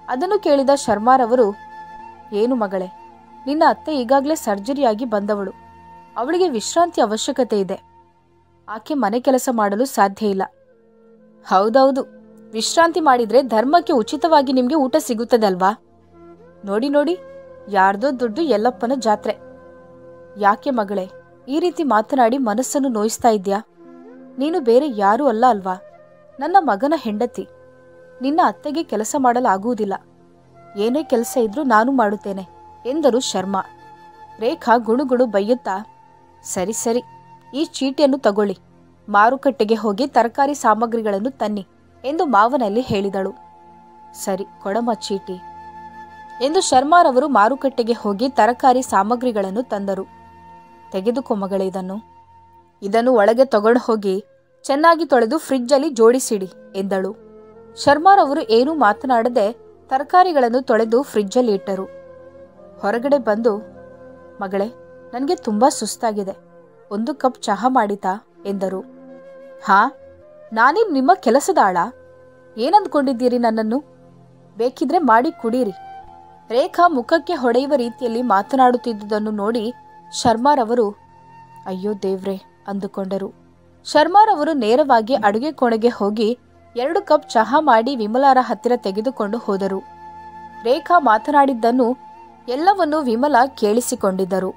ಅದನ್ನು ಕೇಳಿದ ಶರ್ಮಾರವರು ಏನು ಮಗಳೇ, ನಿನ್ನ ಅತ್ತೆ ಈಗಾಗಲೇ ಸರ್ಜರಿಯಾಗಿ ಬಂದವಳು. ಅವಳಿಗೆ ವಿಶ್ರಾಂತಿ ಅವಶ್ಯಕತೆ ಇದೆ. ಆಕೆ ಮನೆ ಕೆಲಸ ಮಾಡಲು ಸಾಧ್ಯ ಇಲ್ಲ. ಹೌದೌದು. ವಿಶ್ರಾಂತಿ ಮಾಡಿದ್ರೆ ಧರ್ಮಕ್ಕೆ ಉಚಿತವಾಗಿ ನಿಮ್ಗೆ ಊಟ ಸಿಗುತ್ತದಲ್ವಾ? ನೋಡಿ ನೋಡಿ, ಯಾರ್ದೋ ದುಡ್ಡು ಯಲ್ಲಪ್ಪನ ಜಾತ್ರೆ. ಯಾಕೆ ಮಗಳೇ, ಈ ರೀತಿ ಮಾತನಾಡಿ ಮನಸ್ಸನ್ನು ನೋಯಿಸ್ತಾ ಇದ್ಯಾ ನೀನು ಬೇರೆ ಯಾರೂ ಅಲ್ಲ ಅಲ್ವಾ? ನನ್ನ ಮಗನ ಹೆಂಡತಿ. ನಿನ್ನ ಅತ್ತೆಗೆ ಕೆಲಸ ಮಾಡಲಾಗುವುದಿಲ್ಲ. ಏನೇ ಕೆಲಸ ಇದ್ರೂ ನಾನು ಮಾಡುತ್ತೇನೆ, ಎಂದರು ಶರ್ಮಾ. ರೇಖಾ ಗುಣುಗುಣು ಬೈಯುತ್ತಾ, ಸರಿ ಸರಿ, ಈ ಚೀಟಿಯನ್ನು ತಗೊಳ್ಳಿ, ಮಾರುಕಟ್ಟೆಗೆ ಹೋಗಿ ತರಕಾರಿ ಸಾಮಗ್ರಿಗಳನ್ನು ತನ್ನಿ, ಎಂದು ಮಾವನಲ್ಲಿ ಹೇಳಿದಳು. ಸರಿ ಕೊಡಮ ಚೀಟಿ, ಎಂದು ಶರ್ಮಾರವರು ಮಾರುಕಟ್ಟೆಗೆ ಹೋಗಿ ತರಕಾರಿ ಸಾಮಗ್ರಿಗಳನ್ನು ತಂದರು. ತೆಗೆದುಕೊ ಮಗಳೇ ಇದನ್ನು ಇದನ್ನು ಒಳಗೆ ತಗೊಂಡು ಹೋಗಿ ಚೆನ್ನಾಗಿ ತೊಳೆದು ಫ್ರಿಜ್ಜಲ್ಲಿ ಜೋಡಿಸಿಡಿ, ಎಂದಳು. ಶರ್ಮಾರವರು ಏನೂ ಮಾತನಾಡದೆ ತರಕಾರಿಗಳನ್ನು ತೊಳೆದು ಫ್ರಿಜ್ಜಲ್ಲಿ ಇಟ್ಟರು. ಹೊರಗಡೆ ಬಂದು, ಮಗಳೇ, ನನಗೆ ತುಂಬ ಸುಸ್ತಾಗಿದೆ. ಒಂದು ಕಪ್ ಚಹಾ ಮಾಡಿತಾ, ಎಂದರು. ಹಾ, ನಾನೇನು ನಿಮ್ಮ ಕೆಲಸದ ಏನಂದ್ಕೊಂಡಿದ್ದೀರಿ ನನ್ನನ್ನು? ಬೇಕಿದ್ರೆ ಮಾಡಿ ಕುಡೀರಿ. ರೇಖಾ ಮುಖಕ್ಕೆ ಹೊಡೆಯುವ ರೀತಿಯಲ್ಲಿ ಮಾತನಾಡುತ್ತಿದ್ದುದನ್ನು ನೋಡಿ ಶರ್ಮಾರವರು ಅಯ್ಯೋ ದೇವ್ರೆ, ಅಂದುಕೊಂಡರು. ಶರ್ಮಾರವರು ನೇರವಾಗಿ ಅಡುಗೆ ಕೋಣೆಗೆ ಹೋಗಿ ಎರಡು ಕಪ್ ಚಹಾ ಮಾಡಿ ವಿಮಲಾರ ಹತ್ತಿರ ತೆಗೆದುಕೊಂಡು ಹೋದರು. ರೇಖಾ ಮಾತನಾಡಿದ್ದನ್ನು ಎಲ್ಲವನ್ನೂ ವಿಮಲಾ ಕೇಳಿಸಿಕೊಂಡಿದ್ದರು.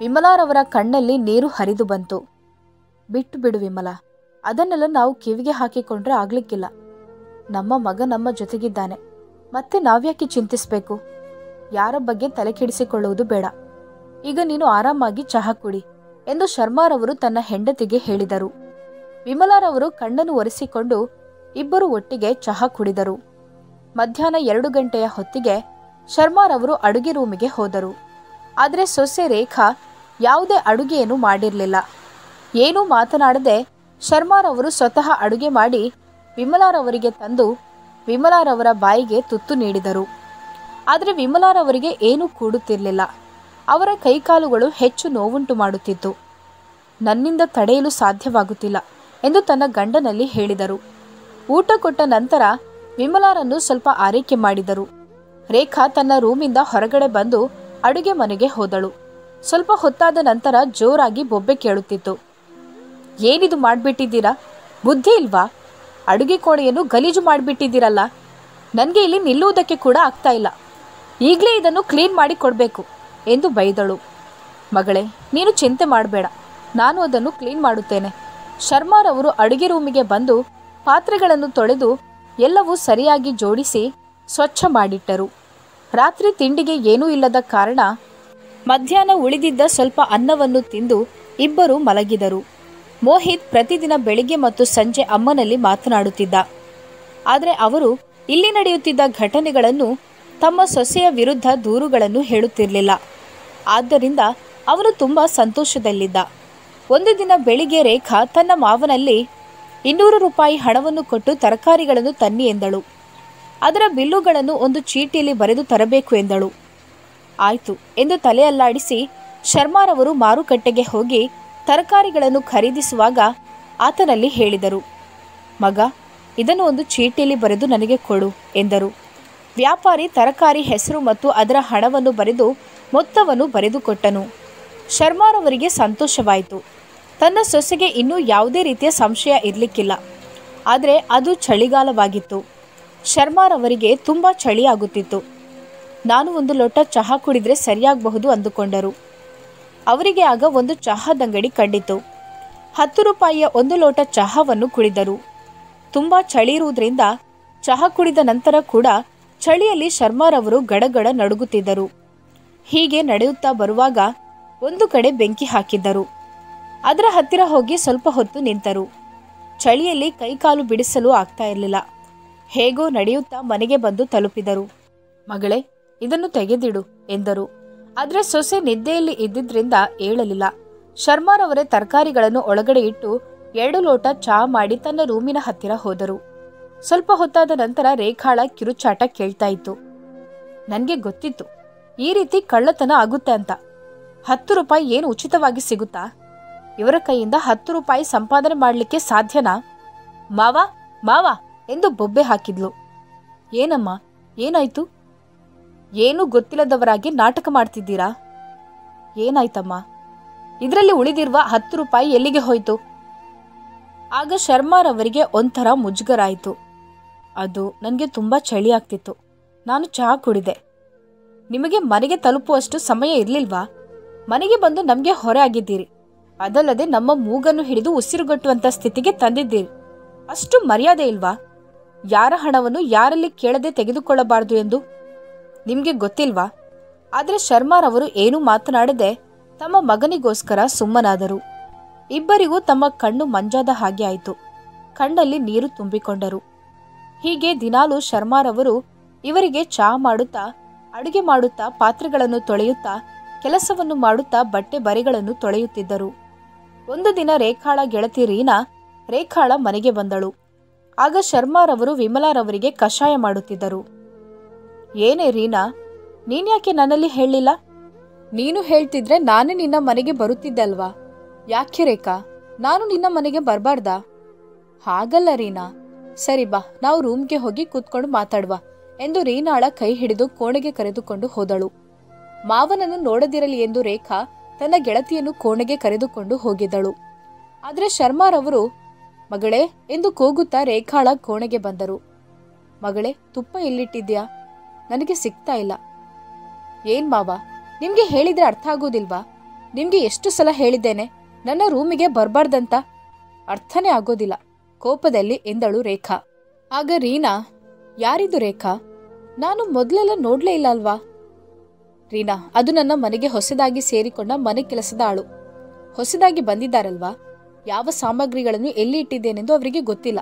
ವಿಮಲಾರವರ ಕಣ್ಣಲ್ಲಿ ನೀರು ಹರಿದು ಬಂತು. ಬಿಟ್ಟು ಬಿಡು ವಿಮಲ, ಅದನ್ನೆಲ್ಲ ನಾವು ಕಿವಿಗೆ ಹಾಕಿಕೊಂಡ್ರೆ ಆಗ್ಲಿಕ್ಕಿಲ್ಲ. ನಮ್ಮ ಮಗ ನಮ್ಮ ಜೊತೆಗಿದ್ದಾನೆ. ಮತ್ತೆ ನಾವ್ಯಾಕೆ ಚಿಂತಿಸಬೇಕು? ಯಾರ ಬಗ್ಗೆ ತಲೆ ಕೆಡಿಸಿಕೊಳ್ಳುವುದು ಬೇಡ. ಈಗ ನೀನು ಆರಾಮಾಗಿ ಚಹಾ ಕುಡಿ ಎಂದು ಶರ್ಮಾರವರು ತನ್ನ ಹೆಂಡತಿಗೆ ಹೇಳಿದರು. ವಿಮಲಾರವರು ಕಣ್ಣನ್ನು ಒರೆಸಿಕೊಂಡು ಇಬ್ಬರು ಒಟ್ಟಿಗೆ ಚಹಾ ಕುಡಿದರು. ಮಧ್ಯಾಹ್ನ ಎರಡು ಗಂಟೆಯ ಹೊತ್ತಿಗೆ ಶರ್ಮಾರವರು ಅಡುಗೆ ರೂಮಿಗೆ ಹೋದರು. ಆದರೆ ಸೊಸೆ ರೇಖಾ ಯಾವುದೇ ಅಡುಗೆಯನ್ನು ಮಾಡಿರಲಿಲ್ಲ. ಏನೂ ಮಾತನಾಡದೆ ಶರ್ಮಾರವರು ಸ್ವತಃ ಅಡುಗೆ ಮಾಡಿ ವಿಮಲಾರವರಿಗೆ ತಂದು ವಿಮಲಾರವರ ಬಾಯಿಗೆ ತುತ್ತು ನೀಡಿದರು. ಆದರೆ ವಿಮಲಾರವರಿಗೆ ಏನೂ ಕೂಡುತ್ತಿರಲಿಲ್ಲ. ಅವರ ಕೈಕಾಲುಗಳು ಹೆಚ್ಚು ನೋವುಂಟು ಮಾಡುತ್ತಿತ್ತು. ನನ್ನಿಂದ ತಡೆಯಲು ಸಾಧ್ಯವಾಗುತ್ತಿಲ್ಲ ಎಂದು ತನ್ನ ಗಂಡನಲ್ಲಿ ಹೇಳಿದರು. ಊಟ ಕೊಟ್ಟ ನಂತರ ವಿಮಲಾರನ್ನು ಸ್ವಲ್ಪ ಆರೈಕೆ ಮಾಡಿದರು. ರೇಖಾ ತನ್ನ ರೂಮಿಂದ ಹೊರಗಡೆ ಬಂದು ಅಡುಗೆ ಮನೆಗೆ ಹೋದಳು. ಸ್ವಲ್ಪ ಹೊತ್ತಾದ ನಂತರ ಜೋರಾಗಿ ಬೊಬ್ಬೆ ಕೇಳುತ್ತಿತ್ತು. ಏನಿದು ಮಾಡಿಬಿಟ್ಟಿದ್ದೀರಾ? ಬುದ್ಧಿ ಇಲ್ವಾ? ಅಡುಗೆ ಕೋಣೆಯನ್ನು ಗಲೀಜು ಮಾಡಿಬಿಟ್ಟಿದ್ದೀರಲ್ಲ. ನನಗೆ ಇಲ್ಲಿ ನಿಲ್ಲುವುದಕ್ಕೆ ಕೂಡ ಆಗ್ತಾ ಇಲ್ಲ. ಈಗಲೇ ಇದನ್ನು ಕ್ಲೀನ್ ಮಾಡಿ ಕೊಡಬೇಕು ಎಂದು ಬೈದಳು. ಮಗಳೇ, ನೀನು ಚಿಂತೆ ಮಾಡಬೇಡ. ನಾನು ಅದನ್ನು ಕ್ಲೀನ್ ಮಾಡುತ್ತೇನೆ. ಶರ್ಮಾರವರು ಅಡುಗೆ ರೂಮಿಗೆ ಬಂದು ಪಾತ್ರೆಗಳನ್ನು ತೊಳೆದು ಎಲ್ಲವೂ ಸರಿಯಾಗಿ ಜೋಡಿಸಿ ಸ್ವಚ್ಛ ಮಾಡಿಟ್ಟರು. ರಾತ್ರಿ ತಿಂಡಿಗೆ ಏನೂ ಇಲ್ಲದ ಕಾರಣ ಮಧ್ಯಾಹ್ನ ಉಳಿದಿದ್ದ ಸ್ವಲ್ಪ ಅನ್ನವನ್ನು ತಿಂದು ಇಬ್ಬರು ಮಲಗಿದರು. ಮೋಹಿತ್ ಪ್ರತಿದಿನ ಬೆಳಿಗ್ಗೆ ಮತ್ತು ಸಂಜೆ ಅಮ್ಮನಲ್ಲಿ ಮಾತನಾಡುತ್ತಿದ್ದ. ಆದರೆ ಅವರು ಇಲ್ಲಿ ನಡೆಯುತ್ತಿದ್ದ ಘಟನೆಗಳನ್ನು ತಮ್ಮ ಸೊಸೆಯ ವಿರುದ್ಧ ದೂರುಗಳನ್ನು ಹೇಳುತ್ತಿರಲಿಲ್ಲ. ಆದ್ದರಿಂದ ಅವನು ತುಂಬ ಸಂತೋಷದಲ್ಲಿದ್ದ. ಒಂದು ದಿನ ಬೆಳಿಗ್ಗೆ ರೇಖಾ ತನ್ನ ಮಾವನಲ್ಲಿ ಇನ್ನೂರು ರೂಪಾಯಿ ಹಣವನ್ನು ಕೊಟ್ಟು ತರಕಾರಿಗಳನ್ನು ತನ್ನಿ ಎಂದಳು. ಅದರ ಬಿಲ್ಲುಗಳನ್ನು ಒಂದು ಚೀಟಿಯಲ್ಲಿ ಬರೆದು ತರಬೇಕು ಎಂದಳು. ಆಯ್ತು ಎಂದು ತಲೆ ಅಲ್ಲಾಡಿಸಿ ಶರ್ಮಾರವರು ಮಾರುಕಟ್ಟೆಗೆ ಹೋಗಿ ತರಕಾರಿಗಳನ್ನು ಖರೀದಿಸುವಾಗ ಆತನಲ್ಲಿ ಹೇಳಿದರು. ಮಗ, ಇದನ್ನು ಒಂದು ಚೀಟಿಯಲ್ಲಿ ಬರೆದು ನನಗೆ ಕೊಡು ಎಂದರು. ವ್ಯಾಪಾರಿ ತರಕಾರಿ ಹೆಸರು ಮತ್ತು ಅದರ ಹಣವನ್ನು ಬರೆದು ಮೊತ್ತವನ್ನು ಬರೆದುಕೊಟ್ಟನು. ಶರ್ಮಾರವರಿಗೆ ಸಂತೋಷವಾಯಿತು. ತನ್ನ ಸೊಸೆಗೆ ಇನ್ನೂ ಯಾವುದೇ ರೀತಿಯ ಸಂಶಯ ಇರಲಿಕ್ಕಿಲ್ಲ. ಆದರೆ ಅದು ಚಳಿಗಾಲವಾಗಿತ್ತು. ಶರ್ಮಾರವರಿಗೆ ತುಂಬ ಚಳಿಯಾಗುತ್ತಿತ್ತು. ನಾನು ಒಂದು ಲೋಟ ಚಹಾ ಕುಡಿದ್ರೆ ಸರಿಯಾಗಬಹುದು ಅಂದುಕೊಂಡರು. ಅವರಿಗೆ ಆಗ ಒಂದು ಚಹಾದಂಗಡಿ ಕಂಡಿತು. ಹತ್ತು ರೂಪಾಯಿಯ ಒಂದು ಲೋಟ ಚಹಾವನ್ನು ಕುಡಿದರು. ತುಂಬ ಚಳಿ ಇರುವುದರಿಂದ ಚಹಾ ಕುಡಿದ ನಂತರ ಕೂಡ ಚಳಿಯಲ್ಲಿ ಶರ್ಮಾರವರು ಗಡಗಡ ನಡುಗುತ್ತಿದ್ದರು. ಹೀಗೆ ನಡೆಯುತ್ತಾ ಬರುವಾಗ ಒಂದು ಕಡೆ ಬೆಂಕಿ ಹಾಕಿದ್ದರು. ಅದರ ಹತ್ತಿರ ಹೋಗಿ ಸ್ವಲ್ಪ ಹೊತ್ತು ನಿಂತರು. ಚಳಿಯಲ್ಲಿ ಕೈಕಾಲು ಬಿಡಿಸಲು ಆಗ್ತಾ ಇರಲಿಲ್ಲ. ಹೇಗೋ ನಡೆಯುತ್ತಾ ಮನೆಗೆ ಬಂದು ತಲುಪಿದರು. ಮಗಳೇ, ಇದನ್ನು ತೆಗೆದಿಡು, ಎಂದರು. ಆದರೆ ಸೊಸೆ ನಿದ್ದೆಯಲ್ಲಿ ಇದ್ದಿದ್ರಿಂದ ಏಳಲಿಲ್ಲ. ಶರ್ಮಾರವರೇ ತರಕಾರಿಗಳನ್ನು ಒಳಗಡೆ ಇಟ್ಟು ಎರಡು ಲೋಟ ಚಹಾ ಮಾಡಿ ತನ್ನ ರೂಮಿನ ಹತ್ತಿರ ಹೋದರು. ಸ್ವಲ್ಪ ಹೊತ್ತಾದ ನಂತರ ರೇಖಾಳ ಕಿರುಚಾಟ ಕೇಳ್ತಾ ಇತ್ತು. ನನಗೆ ಗೊತ್ತಿತ್ತು. ಈ ರೀತಿ ಕಳ್ಳತನ ಆಗುತ್ತೆ ಅಂತ. ಹತ್ತು ರೂಪಾಯಿ ಏನು ಉಚಿತವಾಗಿ ಸಿಗುತ್ತಾ? ಇವರ ಕೈಯಿಂದ ಹತ್ತು ರೂಪಾಯಿ ಸಂಪಾದನೆ ಮಾಡಲಿಕ್ಕೆ ಸಾಧ್ಯನಾ? ಮಾವ ಮಾವ, ಎಂದು ಬೊಬ್ಬೆ ಹಾಕಿದ್ಲು. ಏನಮ್ಮ, ಏನಾಯ್ತು? ಏನೂ ಗೊತ್ತಿಲ್ಲದವರಾಗಿ ನಾಟಕ ಮಾಡ್ತಿದ್ದೀರಾ? ಏನಾಯ್ತಮ್ಮ? ಇದರಲ್ಲಿ ಉಳಿದಿರುವ ಹತ್ತು ರೂಪಾಯಿ ಎಲ್ಲಿಗೆ ಹೋಯ್ತು? ಆಗ ಶರ್ಮಾರವರಿಗೆ ಒಂಥರ ಮುಜುಗರ ಆಯಿತು ಅದು ನನಗೆ ತುಂಬ ಚಳಿ ಆಗ್ತಿತ್ತು. ನಾನು ಚಹಾ ಕುಡಿದೆ. ನಿಮಗೆ ಮನೆಗೆ ತಲುಪುವಷ್ಟು ಸಮಯ ಇರಲಿಲ್ವಾ? ಮನೆಗೆ ಬಂದು ನಮಗೆ ಹೊರೆ ಆಗಿದ್ದೀರಿ. ಅದಲ್ಲದೆ ನಮ್ಮ ಮೂಗನ್ನು ಹಿಡಿದು ಉಸಿರುಗಟ್ಟುವಂಥ ಸ್ಥಿತಿಗೆ ತಂದಿದ್ದೀರಿ. ಅಷ್ಟು ಮರ್ಯಾದೆ ಇಲ್ವಾ? ಯಾರ ಹಣವನ್ನು ಯಾರಲ್ಲಿ ಕೇಳದೆ ತೆಗೆದುಕೊಳ್ಳಬಾರದು ಎಂದು? ನಿಮಗೆ ಗೊತ್ತಿಲ್ವಾ? ಆದರೆ ಶರ್ಮಾರವರು ಏನೂ ಮಾತನಾಡದೆ ತಮ್ಮ ಮಗನಿಗೋಸ್ಕರ ಸುಮ್ಮನಾದರು. ಇಬ್ಬರಿಗೂ ತಮ್ಮ ಕಣ್ಣು ಮಂಜಾದ ಹಾಗೆ ಆಯಿತು. ಕಣ್ಣಲ್ಲಿ ನೀರು ತುಂಬಿಕೊಂಡರು. ಹೀಗೆ ದಿನಾಲು ಶರ್ಮಾರವರು ಇವರಿಗೆ ಚಹಾ ಮಾಡುತ್ತಾ, ಅಡುಗೆ ಮಾಡುತ್ತಾ, ಪಾತ್ರೆಗಳನ್ನು ತೊಳೆಯುತ್ತಾ, ಕೆಲಸವನ್ನು ಮಾಡುತ್ತಾ, ಬಟ್ಟೆ ಬರೆಗಳನ್ನು ತೊಳೆಯುತ್ತಿದ್ದರು. ಒಂದು ದಿನ ರೇಖಾಳ ಗೆಳತಿ ರೀನಾ ರೇಖಾಳ ಮನೆಗೆ ಬಂದಳು. ಆಗ ಶರ್ಮಾರವರು ವಿಮಲಾರವರಿಗೆ ಕಷಾಯ ಮಾಡುತ್ತಿದ್ದರು. ಏನೇ ರೀನಾ, ನೀನ್ಯಾಕೆ ನನ್ನಲ್ಲಿ ಹೇಳಿಲ್ಲ ನೀನು ಹೇಳ್ತಿದ್ರೆ ನಾನೇ ನಿನ್ನ ಮನೆಗೆ ಬರುತ್ತಿದ್ದೆ ಅಲ್ವಾ? ಯಾಕೆ ರೇಖಾ, ನಾನು ನಿನ್ನ ಮನೆಗೆ ಬರಬಾರ್ದಾ? ಹಾಗಲ್ಲ ರೀನಾ. ಸರಿ ಬಾ, ನಾವು ರೂಮ್ಗೆ ಹೋಗಿ ಕೂತ್ಕೊಂಡು ಮಾತಾಡುವ ಎಂದು ರೀನಾಳ ಕೈ ಹಿಡಿದು ಕೋಣೆಗೆ ಕರೆದುಕೊಂಡು ಹೋದಳು. ಮಾವನನ್ನು ನೋಡದಿರಲಿ ಎಂದು ರೇಖಾ ತನ್ನ ಗೆಳತಿಯನ್ನು ಕೋಣೆಗೆ ಕರೆದುಕೊಂಡು ಹೋಗಿದ್ದಳು. ಆದರೆ ಶರ್ಮಾರವರು ಮಗಳೇ, ಎಂದು ಕೂಗುತ್ತಾ ರೇಖಾಳ ಕೋಣೆಗೆ ಬಂದರು. ಮಗಳೇ, ತುಪ್ಪ ಎಲ್ಲಿಟ್ಟಿದ್ಯಾ ನನಗೆ ಸಿಗ್ತಾ ಇಲ್ಲ. ಏನ್ ಮಾವ, ನಿಮ್ಗೆ ಹೇಳಿದ್ರೆ ಅರ್ಥ ಆಗೋದಿಲ್ವಾ? ನಿಮ್ಗೆ ಎಷ್ಟು ಸಲ ಹೇಳಿದ್ದೇನೆ? ನನ್ನ ರೂಮಿಗೆ ಬರಬಾರ್ದಂತ? ಅರ್ಥನೇ ಆಗೋದಿಲ್ಲ. ಕೋಪದಲ್ಲಿ ಎಂದಳು ರೇಖಾ. ಆಗ ರೀನಾ? ಯಾರಿದು ರೇಖಾ? ನಾನು ಮೊದಲೆಲ್ಲ ನೋಡ್ಲೇ ಇಲ್ಲ ಅಲ್ವಾ? ರೀನಾ, ಅದು ನನ್ನ ಮನೆಗೆ ಹೊಸದಾಗಿ ಸೇರಿಕೊಂಡ ಮನೆ ಕೆಲಸದ ಆಳು. ಹೊಸದಾಗಿ ಬಂದಿದ್ದಾರಲ್ವಾ? ಯಾವ ಸಾಮಗ್ರಿಗಳನ್ನು ಎಲ್ಲಿ ಇಟ್ಟಿದ್ದೇನೆಂದು ಅವರಿಗೆ ಗೊತ್ತಿಲ್ಲ.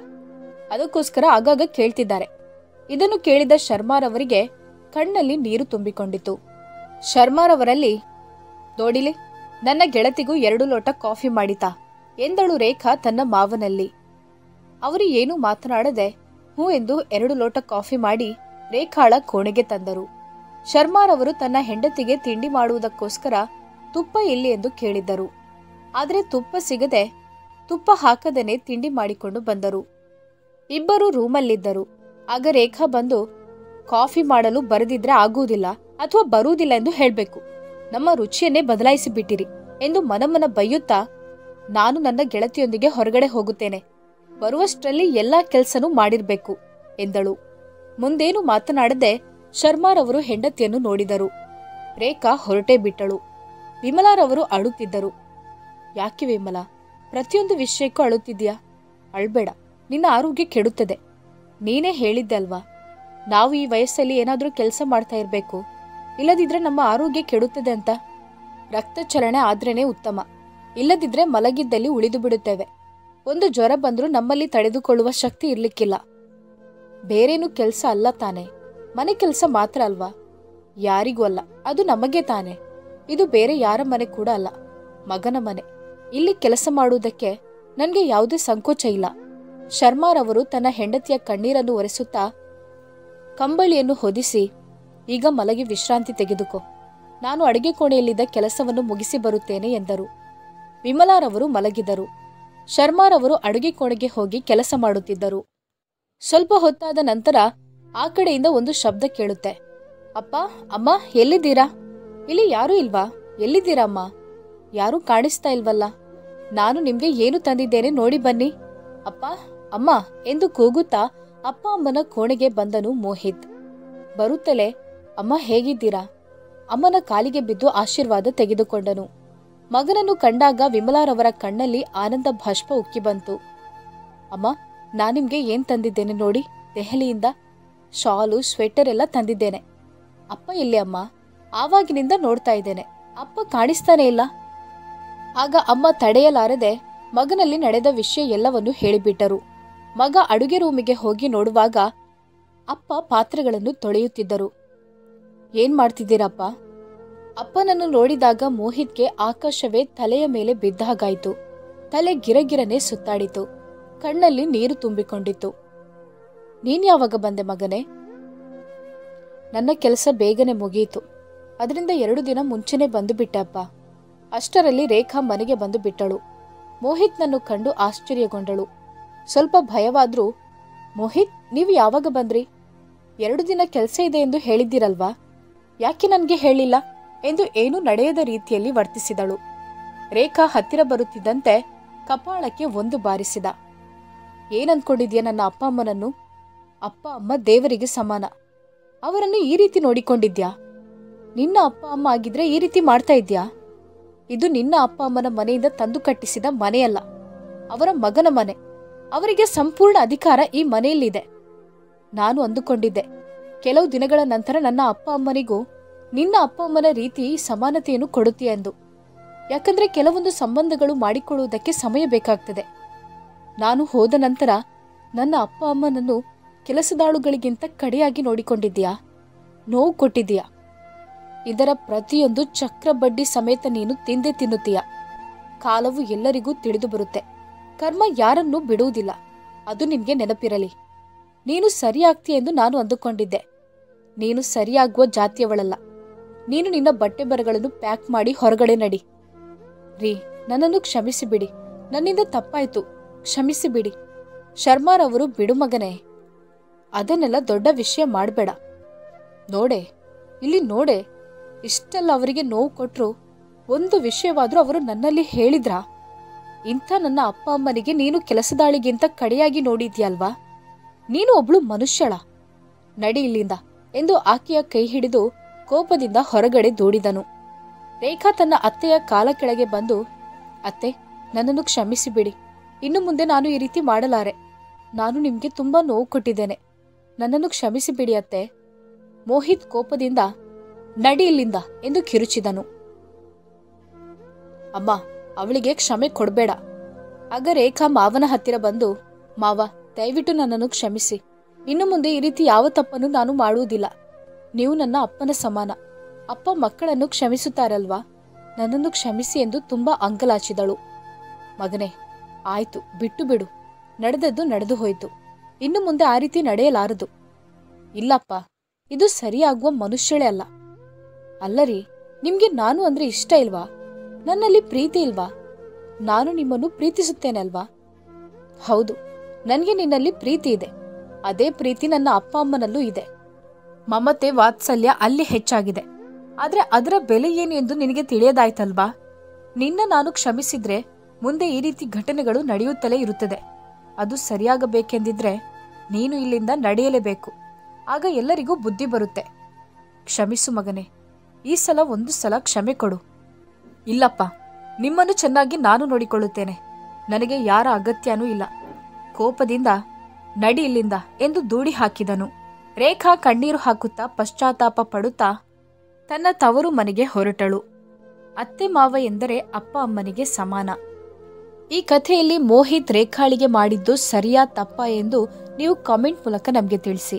ಅದಕ್ಕೋಸ್ಕರ ಆಗಾಗ ಕೇಳ್ತಿದ್ದಾರೆ. ಇದನ್ನು ಕೇಳಿದ ಶರ್ಮಾರವರಿಗೆ ಕಣ್ಣಲ್ಲಿ ನೀರು ತುಂಬಿಕೊಂಡಿತು ಶರ್ಮಾರವರಲ್ಲಿ ನೋಡಿಲಿ, ನನ್ನ ಗೆಳತಿಗೂ ಎರಡು ಲೋಟ ಕಾಫಿ ಮಾಡಿತಾ. ಎಂದಳು ರೇಖಾ ತನ್ನ ಮಾವನಲ್ಲಿ. ಅವರು ಏನೂ ಮಾತನಾಡದೆ ಹೂ ಎಂದು ಎರಡು ಲೋಟ ಕಾಫಿ ಮಾಡಿ ರೇಖಾಳ ಕೋಣೆಗೆ ತಂದರು. ಶರ್ಮಾರವರು ತನ್ನ ಹೆಂಡತಿಗೆ ತಿಂಡಿ ಮಾಡುವುದಕ್ಕೋಸ್ಕರ ತುಪ್ಪ ಎಲ್ಲಿ ಎಂದು ಕೇಳಿದ್ದರು. ಆದರೆ ತುಪ್ಪ ಸಿಗದೆ ತುಪ್ಪ ಹಾಕದೇನೆ ತಿಂಡಿ ಮಾಡಿಕೊಂಡು ಬಂದರು. ಇಬ್ಬರು ರೂಮಲ್ಲಿದ್ದರು. ಆಗ ರೇಖಾ ಬಂದು, ಕಾಫಿ ಮಾಡಲು ಬರೆದಿದ್ರೆ ಆಗುವುದಿಲ್ಲ ಅಥವಾ ಬರುವುದಿಲ್ಲ ಎಂದು ಹೇಳಬೇಕು. ನಮ್ಮ ರುಚಿಯನ್ನೇ ಬದಲಾಯಿಸಿಬಿಟ್ಟಿರಿ ಎಂದು ಮನಮನ ಬೈಯುತ್ತಾ, ನಾನು ನನ್ನ ಗೆಳತಿಯೊಂದಿಗೆ ಹೊರಗಡೆ ಹೋಗುತ್ತೇನೆ. ಬರುವಷ್ಟರಲ್ಲಿ ಎಲ್ಲಾ ಕೆಲಸನೂ ಮಾಡಿರಬೇಕು ಎಂದಳು. ಮುಂದೇನು ಮಾತನಾಡದೆ ಶರ್ಮಾರವರು ಹೆಂಡತಿಯನ್ನು ನೋಡಿದರು. ರೇಖಾ ಹೊರಟೇ ಬಿಟ್ಟಳು. ವಿಮಲಾರವರು ಅಳುತ್ತಿದ್ದರು. ಯಾಕೆ ವಿಮಲಾ? ಪ್ರತಿಯೊಂದು ವಿಷಯಕ್ಕೂ ಅಳುತ್ತಿದ್ಯಾ ಅಳ್ಬೇಡ. ನಿನ್ನ ಆರೋಗ್ಯ ಕೆಡುತ್ತದೆ. ನೀನೇ ಹೇಳಿದ್ದೆ ಅಲ್ವಾ? ನಾವು ಈ ವಯಸ್ಸಲ್ಲಿ ಏನಾದರೂ ಕೆಲಸ ಮಾಡ್ತಾ ಇರಬೇಕು. ಇಲ್ಲದಿದ್ರೆ ನಮ್ಮ ಆರೋಗ್ಯ ಕೆಡುತ್ತದೆ ಅಂತ. ರಕ್ತ ಚಲನೆ ಆದ್ರೇನೆ ಉತ್ತಮ. ಇಲ್ಲದಿದ್ರೆ ಮಲಗಿದ್ದಲ್ಲಿ ಉಳಿದು ಬಿಡುತ್ತೇವೆ. ಒಂದು ಜ್ವರ ಬಂದರೂ ನಮ್ಮಲ್ಲಿ ತಡೆದುಕೊಳ್ಳುವ ಶಕ್ತಿ ಇರಲಿಕ್ಕಿಲ್ಲ. ಬೇರೇನು ಕೆಲಸ ಅಲ್ಲ ತಾನೆ. ಮನೆ ಕೆಲಸ ಮಾತ್ರ ಅಲ್ವಾ? ಯಾರಿಗೂ ಅಲ್ಲ. ಅದು ನಮಗೆ ತಾನೆ. ಇದು ಬೇರೆ ಯಾರ ಮನೆ ಕೂಡ ಅಲ್ಲ. ಮಗನ ಮನೆ. ಇಲ್ಲಿ ಕೆಲಸ ಮಾಡುವುದಕ್ಕೆ ನನಗೆ ಯಾವುದೇ ಸಂಕೋಚ ಇಲ್ಲ. ಶರ್ಮಾರವರು ತನ್ನ ಹೆಂಡತಿಯ ಕಣ್ಣೀರನ್ನು ಒರೆಸುತ್ತಾ ಕಂಬಳಿಯನ್ನು ಹೊದಿಸಿ, ಈಗ ಮಲಗಿ ವಿಶ್ರಾಂತಿ ತೆಗೆದುಕೋ. ನಾನು ಅಡುಗೆ ಕೋಣೆಯಲ್ಲಿದ್ದ ಕೆಲಸವನ್ನು ಮುಗಿಸಿ ಬರುತ್ತೇನೆ ಎಂದರು. ವಿಮಲಾರವರು ಮಲಗಿದರು. ಶರ್ಮಾರವರು ಅಡುಗೆ ಕೋಣೆಗೆ ಹೋಗಿ ಕೆಲಸ ಮಾಡುತ್ತಿದ್ದರು. ಸ್ವಲ್ಪ ಹೊತ್ತಾದ ನಂತರ ಆ ಕಡೆಯಿಂದ ಒಂದು ಶಬ್ದ ಕೇಳುತ್ತೆ. ಅಪ್ಪ, ಅಮ್ಮ, ಎಲ್ಲಿದ್ದೀರಾ? ಇಲ್ಲಿ ಯಾರೂ ಇಲ್ವಾ? ಎಲ್ಲಿದ್ದೀರಾ ಅಮ್ಮ? ಯಾರೂ ಕಾಣಿಸ್ತಾ ಇಲ್ವಲ್ಲ? ನಾನು ನಿಮ್ಗೆ ಏನು ತಂದಿದ್ದೇನೆ ನೋಡಿ ಬನ್ನಿ. ಅಪ್ಪ, ಅಮ್ಮ, ಎಂದು ಕೂಗುತ್ತಾ ಅಪ್ಪ ಅಮ್ಮನ ಕೋಣೆಗೆ ಬಂದನು ಮೋಹಿತ್. ಬರುತ್ತಲೇ, ಅಮ್ಮ ಹೇಗಿದ್ದೀರಾ? ಅಮ್ಮನ ಕಾಲಿಗೆ ಬಿದ್ದು ಆಶೀರ್ವಾದ ತೆಗೆದುಕೊಂಡನು. ಮಗನನ್ನು ಕಂಡಾಗ ವಿಮಲಾರವರ ಕಣ್ಣಲ್ಲಿ ಆನಂದ ಭಾಷ್ಪ ಉಕ್ಕಿ ಬಂತು ಅಮ್ಮ ನಾನಿಮ್ಗೆ ನಿಮ್ಗೆ ಏನ್ ತಂದಿದ್ದೇನೆ ನೋಡಿ, ದೆಹಲಿಯಿಂದ ಶಾಲು ಸ್ವೆಟರ್ ಎಲ್ಲ ತಂದಿದ್ದೇನೆ. ಅಪ್ಪ ಎಲ್ಲಿ ಅಮ್ಮ, ಆವಾಗಿನಿಂದ ನೋಡ್ತಾ ಇದ್ದೇನೆ. ಅಪ್ಪ ಕಾಣಿಸ್ತಾನೆ ಇಲ್ಲ. ಆಗ ಅಮ್ಮ ತಡೆಯಲಾರದೆ ಮಗನಲ್ಲಿ ನಡೆದ ವಿಷಯ ಎಲ್ಲವನ್ನು ಹೇಳಿಬಿಟ್ಟರು. ಮಗ ಅಡುಗೆ ರೂಮಿಗೆ ಹೋಗಿ ನೋಡುವಾಗ ಅಪ್ಪ ಪಾತ್ರೆಗಳನ್ನು ತೊಳೆಯುತ್ತಿದ್ದರು. ಏನ್ ಮಾಡ್ತಿದ್ದೀರಪ್ಪ? ಅಪ್ಪನನ್ನು ನೋಡಿದಾಗ ಮೋಹಿತ್ಗೆ ಆಕಾಶವೇ ತಲೆಯ ಮೇಲೆ ಬಿದ್ದ ಹಾಗಾಯ್ತು ತಲೆ ಗಿರಗಿರನೆ ಸುತ್ತಾಡಿತು. ಕಣ್ಣಲ್ಲಿ ನೀರು ತುಂಬಿಕೊಂಡಿತ್ತು. ನೀನ್ ಯಾವಾಗ ಬಂದೆ ಮಗನೇ? ನನ್ನ ಕೆಲಸ ಬೇಗನೆ ಮುಗಿಯಿತು ಅದರಿಂದ ಎರಡು ದಿನ ಮುಂಚೆನೆ ಬಂದು ಬಿಟ್ಟಪ್ಪ. ಅಷ್ಟರಲ್ಲಿ ರೇಖಾ ಮನೆಗೆ ಬಂದು ಬಿಟ್ಟಳು. ಮೋಹಿತ್ನನ್ನು ಕಂಡು ಆಶ್ಚರ್ಯಗೊಂಡಳು. ಸ್ವಲ್ಪ ಭಯವಾದ್ರೂ, ಮೋಹಿತ್, ನೀವು ಯಾವಾಗ ಬಂದ್ರಿ? ಎರಡು ದಿನ ಕೆಲಸ ಇದೆ ಎಂದು ಹೇಳಿದ್ದೀರಲ್ವಾ? ಯಾಕೆ ನನಗೆ ಹೇಳಿಲ್ಲ? ಎಂದು ಏನೂ ನಡೆಯದ ರೀತಿಯಲ್ಲಿ ವರ್ತಿಸಿದಳು. ರೇಖಾ ಹತ್ತಿರ ಬರುತ್ತಿದ್ದಂತೆ ಕಪಾಳಕ್ಕೆ ಒಂದು ಬಾರಿಸಿದ. ಏನಂದ್ಕೊಂಡಿದ್ಯಾ ನನ್ನ ಅಪ್ಪ ಅಮ್ಮನನ್ನು? ಅಪ್ಪ, ಅಮ್ಮ ದೇವರಿಗೆ ಸಮಾನ. ಅವರನ್ನು ಈ ರೀತಿ ನೋಡಿಕೊಂಡಿದ್ಯಾ? ನಿನ್ನ ಅಪ್ಪ, ಅಮ್ಮ ಆಗಿದ್ರೆ ಈ ರೀತಿ ಮಾಡ್ತಾ ಇದ್ಯಾ? ಇದು ನಿನ್ನ ಅಪ್ಪ, ಅಮ್ಮನ ಮನೆಯಿಂದ ತಂದು ಕಟ್ಟಿಸಿದ ಮನೆಯಲ್ಲ. ಅವರ ಮಗನ ಮನೆ. ಅವರಿಗೆ ಸಂಪೂರ್ಣ ಅಧಿಕಾರ ಈ ಮನೆಯಲ್ಲಿದೆ. ನಾನು ಅಂದುಕೊಂಡಿದ್ದೆ. ಕೆಲವು ದಿನಗಳ ನಂತರ ನನ್ನ ಅಪ್ಪ, ಅಮ್ಮನಿಗೂ ನಿನ್ನ ಅಪ್ಪ, ಅಮ್ಮನ ರೀತಿ ಸಮಾನತೆಯನ್ನು ಕೊಡುತ್ತೀಯ ಎಂದು. ಯಾಕಂದ್ರೆ ಕೆಲವೊಂದು ಸಂಬಂಧಗಳು ಮಾಡಿಕೊಳ್ಳುವುದಕ್ಕೆ ಸಮಯ ಬೇಕಾಗ್ತದೆ. ನಾನು ಹೋದ ನಂತರ ನನ್ನ ಅಪ್ಪ, ಅಮ್ಮನನ್ನು ಕೆಲಸದಾಳುಗಳಿಗಿಂತ ಕಡೆಯಾಗಿ ನೋಡಿಕೊಂಡಿದ್ದೀಯಾ? ನೋವು ಕೊಟ್ಟಿದ್ದೀಯಾ? ಇದರ ಪ್ರತಿಯೊಂದು ಚಕ್ರ ಬಡ್ಡಿ ಸಮೇತ ನೀನು ತಿಂದೇ ತಿನ್ನುತ್ತೀಯ? ಕಾಲವು ಎಲ್ಲರಿಗೂ ತಿಳಿದು ಬರುತ್ತೆ. ಕರ್ಮ ಯಾರನ್ನೂ ಬಿಡುವುದಿಲ್ಲ. ಅದು ನಿನ್ಗೆ ನೆನಪಿರಲಿ. ನೀನು ಸರಿಯಾಗ್ತೀಯ ಎಂದು ನಾನು ಅಂದುಕೊಂಡಿದ್ದೆ. ನೀನು ಸರಿಯಾಗುವ ಜಾತಿಯವಳಲ್ಲ. ನೀನು ನಿನ್ನ ಬಟ್ಟೆ ಬರಗಳನ್ನು ಪ್ಯಾಕ್ ಮಾಡಿ ಹೊರಗಡೆ ನಡಿ. ರೀ, ನನ್ನನ್ನು ಕ್ಷಮಿಸಿಬಿಡಿ. ನನ್ನಿಂದ ತಪ್ಪಾಯ್ತು. ಕ್ಷಮಿಸಿಬಿಡಿ. ಶರ್ಮಾರವರು, ಬಿಡು ಮಗನೇ. ಅದನ್ನೆಲ್ಲ ದೊಡ್ಡ ವಿಷಯ ಮಾಡಬೇಡ. ನೋಡೆ, ಇಲ್ಲಿ ನೋಡೆ, ಇಷ್ಟೆಲ್ಲ ಅವರಿಗೆ ನೋವು ಕೊಟ್ಟರು ಒಂದು ವಿಷಯವಾದರೂ ಅವರು ನನ್ನಲ್ಲಿ ಹೇಳಿದ್ರಾ? ಇಂಥ ನನ್ನ ಅಪ್ಪ ಅಮ್ಮನಿಗೆ ನೀನು ಕೆಲಸದಾಳಿಗಿಂತ ಕಡೆಯಾಗಿ ನೋಡಿದ್ಯಲ್ವಾ? ನೀನು ಒಬ್ಳು ಮನುಷ್ಯಳ. ನಡಿ ಇಲ್ಲಿಂದ ಎಂದು ಆಕೆಯ ಕೈ ಹಿಡಿದು ಕೋಪದಿಂದ ಹೊರಗಡೆ ದೂಡಿದನು. ರೇಖಾ ತನ್ನ ಅತ್ತೆಯ ಕಾಲ ಕೆಳಗೆ ಬಂದು, ಅತ್ತೆ, ನನ್ನನ್ನು ಕ್ಷಮಿಸಿಬಿಡಿ. ಇನ್ನು ಮುಂದೆ ನಾನು ಈ ರೀತಿ ಮಾಡಲಾರೆ. ನಾನು ನಿಮಗೆ ತುಂಬಾ ನೋವು ಕೊಟ್ಟಿದ್ದೇನೆ. ನನ್ನನ್ನು ಕ್ಷಮಿಸಿ ಅತ್ತೆ ಮೋಹಿತ್ ಕೋಪದಿಂದ, ನಡಿ ಇಲ್ಲಿಂದ ಎಂದು ಕಿರುಚಿದನು. ಅಮ್ಮ, ಅವಳಿಗೆ ಕ್ಷಮೆ ಕೊಡಬೇಡ. ಆಗ ರೇಖಾ ಮಾವನ ಹತ್ತಿರ ಬಂದು, ಮಾವ, ದಯವಿಟ್ಟು ನನ್ನನ್ನು ಕ್ಷಮಿಸಿ. ಇನ್ನು ಮುಂದೆ ಈ ರೀತಿ ಯಾವ ತಪ್ಪನ್ನು ನಾನು ಮಾಡುವುದಿಲ್ಲ. ನೀವು ನನ್ನ ಅಪ್ಪನ ಸಮಾನ. ಅಪ್ಪ ಮಕ್ಕಳನ್ನು ಕ್ಷಮಿಸುತ್ತಾರಲ್ವಾ? ನನ್ನನ್ನು ಕ್ಷಮಿಸಿ ಎಂದು ತುಂಬಾ ಅಂಗಲಾಚಿದಳು. ಮಗನೇ, ಆಯ್ತು, ಬಿಟ್ಟು ಬಿಡು. ನಡೆದದ್ದು ನಡೆದು ಹೋಯಿತು. ಇನ್ನು ಮುಂದೆ ಆ ರೀತಿ ನಡೆಯಲಾರದು. ಇಲ್ಲಪ್ಪ, ಇದು ಸರಿಯಾಗುವ ಮನುಷ್ಯಳೇ ಅಲ್ಲ. ಅಲ್ಲರಿ, ನಿಮ್ಗೆ ನಾನು ಅಂದ್ರೆ ಇಷ್ಟ ಇಲ್ವಾ? ನನ್ನಲ್ಲಿ ಪ್ರೀತಿ ಇಲ್ವಾ? ನಾನು ನಿಮ್ಮನ್ನು ಪ್ರೀತಿಸುತ್ತೇನೆ ಅಲ್ವಾ? ಹೌದು, ನನಗೆ ನಿನ್ನಲ್ಲಿ ಪ್ರೀತಿ ಇದೆ. ಅದೇ ಪ್ರೀತಿ ನನ್ನ ಅಪ್ಪ ಅಮ್ಮನಲ್ಲೂ ಇದೆ. ಮಮತೆ ವಾತ್ಸಲ್ಯ ಅಲ್ಲಿ ಹೆಚ್ಚಾಗಿದೆ. ಆದ್ರೆ ಅದರ ಬೆಲೆ ಏನು ಎಂದು ನಿನಗೆ ತಿಳಿಯದಾಯ್ತಲ್ವಾ? ನಿನ್ನ ನಾನು ಕ್ಷಮಿಸಿದ್ರೆ ಮುಂದೆ ಈ ರೀತಿ ಘಟನೆಗಳು ನಡೆಯುತ್ತಲೇ ಇರುತ್ತದೆ. ಅದು ಸರಿಯಾಗಬೇಕೆಂದಿದ್ರೆ ನೀನು ಇಲ್ಲಿಂದ ನಡೆಯಲೇಬೇಕು. ಆಗ ಎಲ್ಲರಿಗೂ ಬುದ್ಧಿ ಬರುತ್ತೆ. ಕ್ಷಮಿಸು ಮಗನೇ. ಈ ಸಲ ಒಂದು ಸಲ ಕ್ಷಮೆ ಕೊಡು. ಇಲ್ಲಪ್ಪ, ನಿಮ್ಮನ್ನು ಚೆನ್ನಾಗಿ ನಾನು ನೋಡಿಕೊಳ್ಳುತ್ತೇನೆ. ನನಗೆ ಯಾರ ಅಗತ್ಯನೂ ಇಲ್ಲ. ಕೋಪದಿಂದ, ನಡಿ ಇಲ್ಲಿಂದ ಎಂದು ದೂಡಿ ಹಾಕಿದನು. ರೇಖಾ ಕಣ್ಣೀರು ಹಾಕುತ್ತಾ ಪಶ್ಚಾತ್ತಾಪ ಪಡುತ್ತಾ ತನ್ನ ತವರು ಮನೆಗೆ ಹೊರಟಳು. ಅತ್ತೆ ಮಾವ ಎಂದರೆ ಅಪ್ಪ ಅಮ್ಮನಿಗೆ ಸಮಾನ. ಈ ಕಥೆಯಲ್ಲಿ ಮೋಹಿತ್ ರೇಖಾಳಿಗೆ ಮಾಡಿದ್ದು ಸರಿಯಾ ತಪ್ಪ ಎಂದು ನೀವು ಕಾಮೆಂಟ್ ಮೂಲಕ ನಮಗೆ ತಿಳಿಸಿ.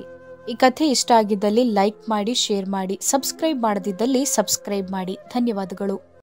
ಈ ಕಥೆ ಇಷ್ಟ ಆಗಿದ್ದಲ್ಲಿ ಲೈಕ್ ಮಾಡಿ ಶೇರ್ ಮಾಡಿ ಸಬ್ಸ್ಕ್ರೈಬ್ ಮಾಡದಿದ್ದಲ್ಲಿ ಸಬ್ಸ್ಕ್ರೈಬ್ ಮಾಡಿ. ಧನ್ಯವಾದಗಳು.